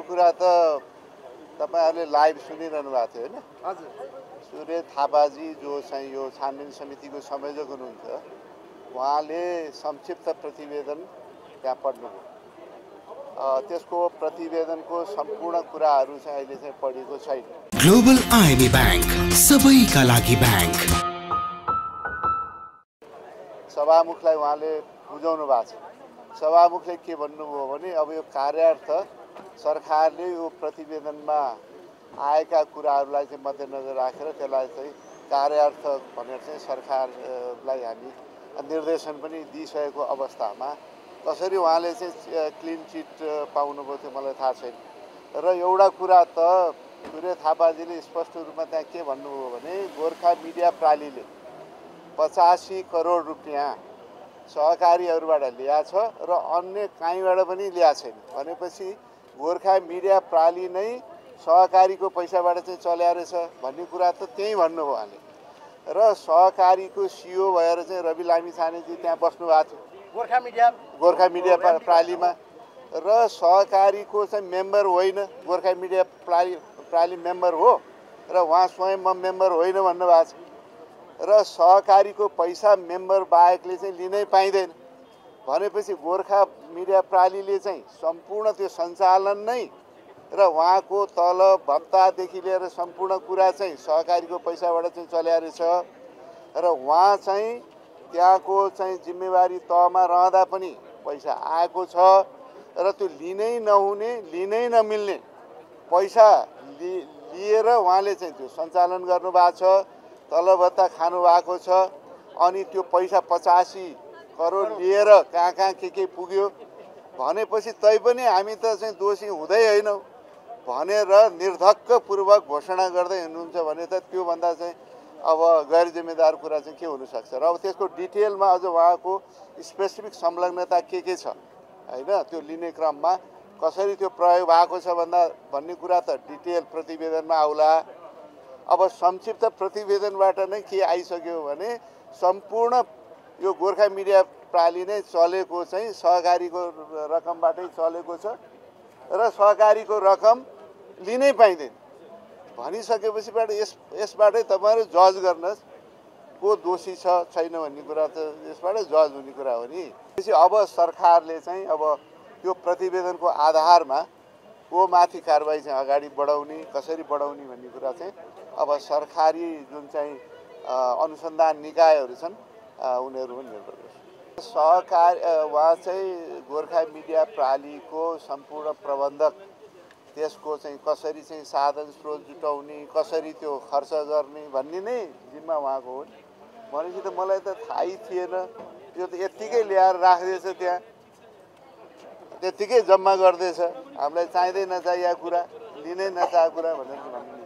कुरा त तपाईँहरूले लाइभ सुनिरहनु भएको थियो होइन? हजुर। सूर्य थापाजी जो चाहिँ यो छानबिन समितिको संयोजक हुनुहुन्छ उहाँले संक्षिप्त प्रतिवेदन त्यहाँ पढ्नुभयो अ, त्यसको प्रतिवेदनको सम्पूर्ण कुराहरू चाहिँ अहिले चाहिँ पढेको छैन। ग्लोबल आइएमए ब्याङ्क सबैका लागि ब्याङ्क। सभामुखलाई उहाँले बुझाउनु भएको छ। सभामुखले के भन्नुभयो भने अब यो कार्यार्थ सरकारले यो प्रतिवेदनमा आएका कुराहरूलाई चाहिँ मध्यनजर राखेर त्यसलाई चाहिँ कार्यार्थ भनेर चाहिँ सरकारलाई हामी निर्देशन पनि दिइसकेको अवस्थामा कसरी उहाँले चाहिँ क्लिन चिट पाउनुभयो त्यो मलाई थाहा छैन। र एउटा कुरा त सूर्य थापाजीले स्पष्ट रूपमा त्यहाँ के भन्नुभयो भने गोर्खा मिडिया प्रालीले पचासी करोड रुपियाँ सहकारीहरूबाट ल्याएको छ र अन्य कहीँबाट पनि ल्याएको छैन। भनेपछि गोर्खा मिडिया प्राली नै सहकारीको पैसाबाट चाहिँ चल्या रहेछ भन्ने कुरा त त्यहीँ भन्नुभयो उहाँले। र सहकारीको सिओ भएर चाहिँ रवि लामी छानेजी त्यहाँ बस्नु भएको थियो। गोर्खा मिडिया। गोर्खा मिडिया प्रा- प्रालीमा। र सहकारीको चाहिँ मेम्बर होइन गोर्खा मिडिया प्राली प्राली मेम्बर हो। र उहाँ स्वयं म मेम्बर होइन भन्नुभएको छ। र सहकारीको पैसा मेम्बर बाहेकले चाहिँ लिनै पाइँदैन। भनेपछि गोर्खा मिडिया प्रालीले चाहिँ सम्पूर्ण त्यो सञ्चालन नै र उहाँको तल भत्तादेखि लिएर सम्पूर्ण कुरा चाहिँ सहकारीको पैसाबाट चाहिँ चल्या रहेछ र उहाँ चाहिँ त्यहाँको चाहिँ जिम्मेवारी तहमा रहँदा पनि पैसा आएको छ र त्यो लिनै नहुने लिनै नमिल्ने पैसा लि लिएर उहाँले चाहिँ त्यो सञ्चालन गर्नुभएको छ तल भत्ता खानुभएको छ अनि त्यो पैसा पचासी करोड लिएर कहाँ कहाँ के के पुग्यो? भनेपछि तैपनि हामी त चाहिँ दोषी हुँदै होइनौँ। भनेर निर्धक्कपूर्वक घोषणा गर्दै हुनुहुन्छ भने त त्योभन्दा चाहिँ अब गैर जिम्मेदार कुरा चाहिँ के हुनसक्छ? र अब त्यसको डिटेलमा अझ उहाँको स्पेसिफिक संलग्नता के के छ? होइन त्यो लिने क्रममा कसरी त्यो प्रयोग भएको छ भन्दा भन्ने कुरा त डिटेल प्रतिवेदनमा आउला। अब संक्षिप्त प्रतिवेदनबाट नै के आइसक्यो भने सम्पूर्ण यो गोर्खा मिडिया प्राली नै चलेको चाहिँ सहकारीको रकमबाटै चलेको छ र सहकारीको रकम लिनै पाइँदैन। भनिसकेपछिबाट यस यसबाटै तपाईँहरू जज गर्नुहोस् को दोषी छ छैन भन्ने कुरा त यसबाट जज हुने कुरा हो नि। त्यसपछि अब सरकारले चाहिँ अब त्यो प्रतिवेदनको आधारमा को माथि कारवाही चाहिँ अगाडि बढाउने कसरी बढाउने भन्ने कुरा चाहिँ अब सरकारी जुन चाहिँ अनुसन्धान निकायहरू छन् अ, उनीहरूमा निर्भर सहकार उहाँ चाहिँ गोर्खा मिडिया प्रालीको सम्पूर्ण प्रबन्धक त्यसको चाहिँ कसरी चाहिँ साधन स्रोत जुटाउने कसरी त्यो खर्च गर्ने भन्ने नै जिम्मा उहाँको हो भनेपछि त मलाई त थाहै थिएन। यो त यत्तिकै ल्याएर राख्दैछ त्यहाँ। त्यत्तिकै जम्मा गर्दैछ। हामीलाई चाहिँदै नचाहिएको कुरा लिनै नचाहेको कुरा भनेर भन्नु।